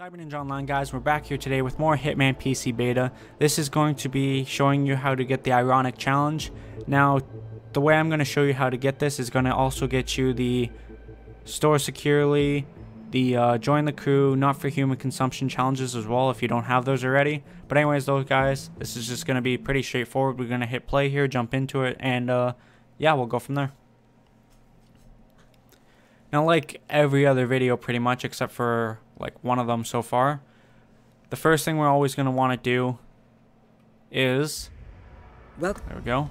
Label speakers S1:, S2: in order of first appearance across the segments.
S1: Cyber Ninja Online guys, we're back here today with more Hitman PC beta. This is going to be showing you how to get the Ironic Challenge. Now, the way I'm going to show you how to get this is going to also get you the Store Securely, the uh, Join the Crew, Not for Human Consumption challenges as well if you don't have those already. But anyways, those guys, this is just going to be pretty straightforward. We're going to hit play here, jump into it, and uh, yeah, we'll go from there. Now, like every other video pretty much, except for like one of them so far, the first thing we're always going to want to do is,
S2: Welcome.
S1: there we go,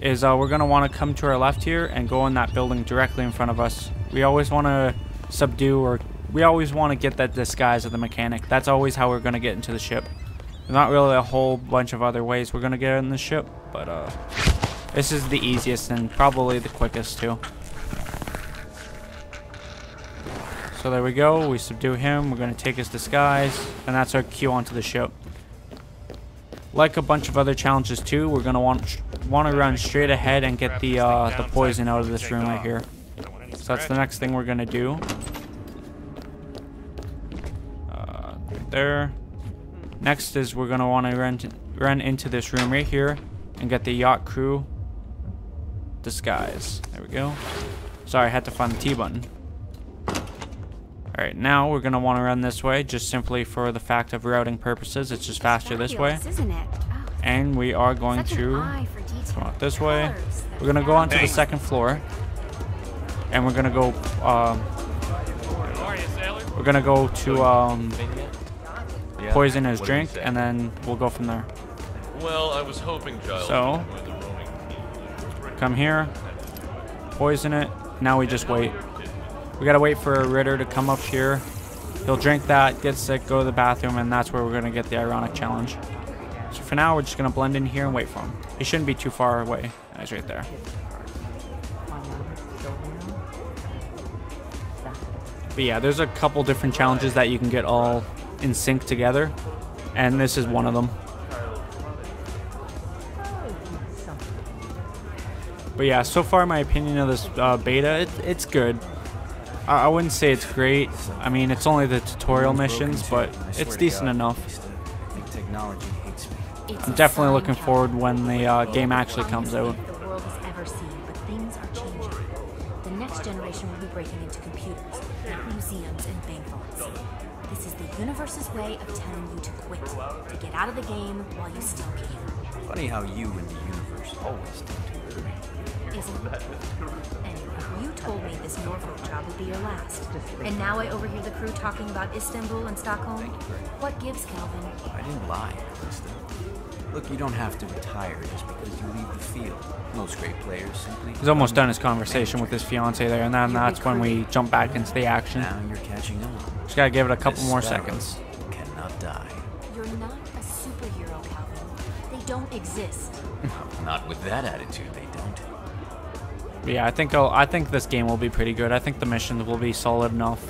S1: is uh, we're going to want to come to our left here and go in that building directly in front of us. We always want to subdue or we always want to get that disguise of the mechanic. That's always how we're going to get into the ship. There's not really a whole bunch of other ways we're going to get in the ship, but uh, this is the easiest and probably the quickest too. So there we go. We subdue him. We're going to take his disguise. And that's our cue onto the ship. Like a bunch of other challenges too, we're going to want want to run straight ahead and get the uh, the poison out of this room right here. So that's the next thing we're going to do. Uh, there. Next is we're going to want to run, run into this room right here and get the yacht crew disguise. There we go. Sorry, I had to find the T button. Alright, now we're going to want to run this way, just simply for the fact of routing purposes. It's just faster this way.
S3: Isn't it? Oh,
S1: And we are going to
S3: eye for detail.
S1: come out this way. We're going to go onto the second floor. And we're going to go, um, we're going to go to, um, poison his drink, and then we'll go from there.
S4: Well, I was hoping Giles
S1: So-
S4: would join the roaming.
S1: Come here, poison it. Now we just wait. We gotta wait for a Ritter to come up here. He'll drink that, get sick, go to the bathroom, and that's where we're gonna get the ironic challenge. So for now, we're just gonna blend in here and wait for him. He shouldn't be too far away. He's right there. But yeah, there's a couple different challenges that you can get all in sync together, and this is one of them. But yeah, so far my opinion of this uh, beta, it, it's good. I, I wouldn't say it's great. I mean, it's only the tutorial missions, but it's decent enough.
S2: I think technology hates me.
S3: It's
S1: I'm definitely looking forward when the uh, game actually comes out.
S3: The world has ever seen, but things are changing. The next generation will be breaking into computers, museums and bank vaults. This is the universe's way of telling you to quit, to get out of the game while you still can.
S2: Funny how you and the universe always tend to agree.
S3: Isn't it? Anyway, you told me this Norfolk job would be your last. And now I overhear the crew talking about Istanbul and Stockholm. What gives, Kalvin?
S2: I didn't lie, Krista. Look, you don't have to retire just because you leave the field. Most great players simply.
S1: He's almost done his conversation with his fiance there, and then that's when we jump back into the action.
S2: Now you're catching on.
S1: Just gotta give it a couple more seconds.
S2: Cannot die.
S3: You're not a superhero, Kalvin. They don't exist.
S2: Not with that attitude, they don't.
S1: But yeah, I think I'll, I think this game will be pretty good. I think the missions will be solid enough.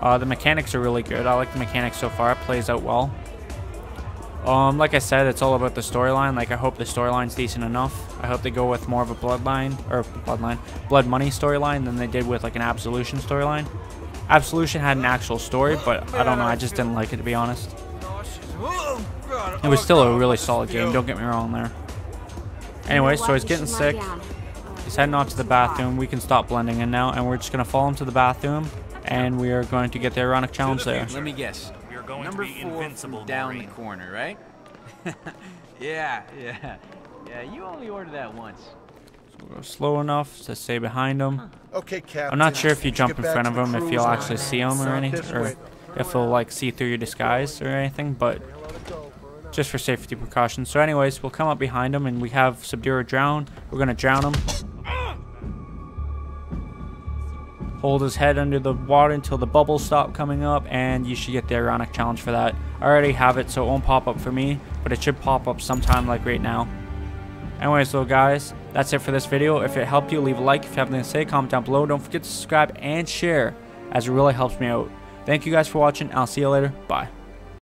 S1: Uh, the mechanics are really good. I like the mechanics so far. It plays out well. Um, like I said, it's all about the storyline. Like I hope the storyline's decent enough. I hope they go with more of a bloodline or bloodline, blood money storyline than they did with like an absolution storyline. Absolution had an actual story, but I don't know. I just didn't like it to be honest. It was still a really solid game. Don't get me wrong there. Anyway, so he's getting sick. He's heading off to the bathroom. We can stop blending in now, and we're just gonna follow him to the bathroom, and we are going to get the ironic challenge there.
S2: Let me guess.
S5: We are going
S2: Number
S5: to be
S2: four
S5: invincible,
S2: down
S5: Maureen.
S2: the corner, right? yeah, yeah. Yeah, you only ordered that once.
S1: Go slow enough to stay behind him.
S6: Okay, Captain.
S1: I'm not sure if you jump in front of
S6: the
S1: him if you'll actually see him or anything, or
S6: way.
S1: If he'll like see through your disguise or anything. But just for safety precautions. So, anyways, we'll come up behind him, and we have subdue or drown. We're gonna drown him. Hold his head under the water until the bubbles stop coming up, and you should get the ironic challenge for that. I already have it, so it won't pop up for me, but it should pop up sometime like right now. Anyways, little guys, that's it for this video. If it helped you, leave a like. If you have anything to say, comment down below. Don't forget to subscribe and share, as it really helps me out. Thank you guys for watching. I'll see you later. Bye.